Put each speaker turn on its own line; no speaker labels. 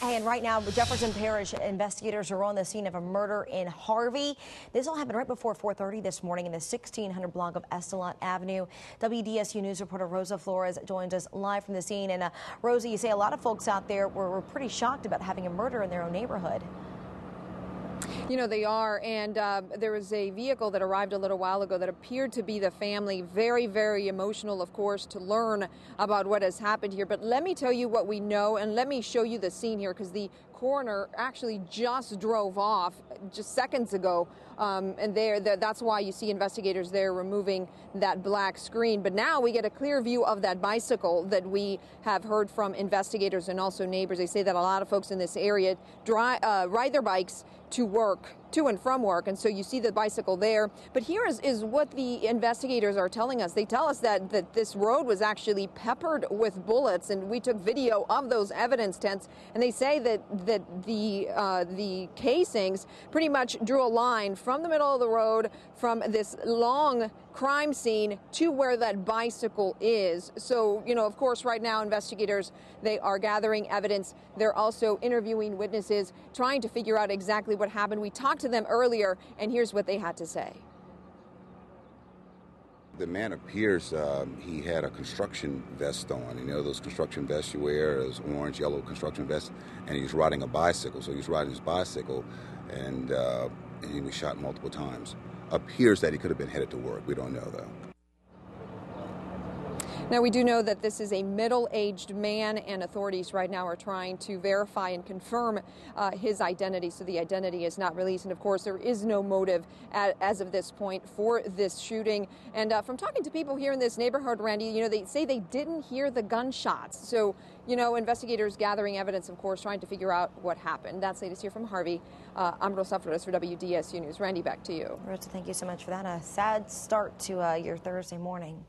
And right now, Jefferson Parish investigators are on the scene of a murder in Harvey. This all happened right before 4:30 this morning in the 1600 block of Estalote Avenue. WDSU News reporter Rosa Flores joins us live from the scene. And uh, Rosie, you say a lot of folks out there were, were pretty shocked about having a murder in their own neighborhood.
You know, they are. And uh, there was a vehicle that arrived a little while ago that appeared to be the family. Very, very emotional, of course, to learn about what has happened here. But let me tell you what we know, and let me show you the scene here because the coroner actually just drove off just seconds ago. Um, and there, that's why you see investigators there removing that black screen. But now we get a clear view of that bicycle that we have heard from investigators and also neighbors. They say that a lot of folks in this area dry, uh, ride their bikes to work to and from work. And so you see the bicycle there. But here is, is what the investigators are telling us. They tell us that, that this road was actually peppered with bullets. And we took video of those evidence tents. And they say that, that the, uh, the casings pretty much drew a line from the middle of the road from this long crime scene to where that bicycle is. So, you know, of course, right now investigators, they are gathering evidence. They're also interviewing witnesses, trying to figure out exactly what happened. We talked to them earlier, and here's what they had to say.
The man appears um, he had a construction vest on. You know those construction vests you wear, those orange, yellow construction vests, and he's riding a bicycle. So he was riding his bicycle, and, uh, and he was shot multiple times appears that he could have been headed to work. We don't know, though.
Now, we do know that this is a middle aged man, and authorities right now are trying to verify and confirm uh, his identity. So the identity is not released. And of course, there is no motive at, as of this point for this shooting. And uh, from talking to people here in this neighborhood, Randy, you know, they say they didn't hear the gunshots. So, you know, investigators gathering evidence, of course, trying to figure out what happened. That's latest here from Harvey. Uh, I'm Rosa Flores for WDSU News. Randy, back to you.
Rosa, thank you so much for that. A sad start to uh, your Thursday morning.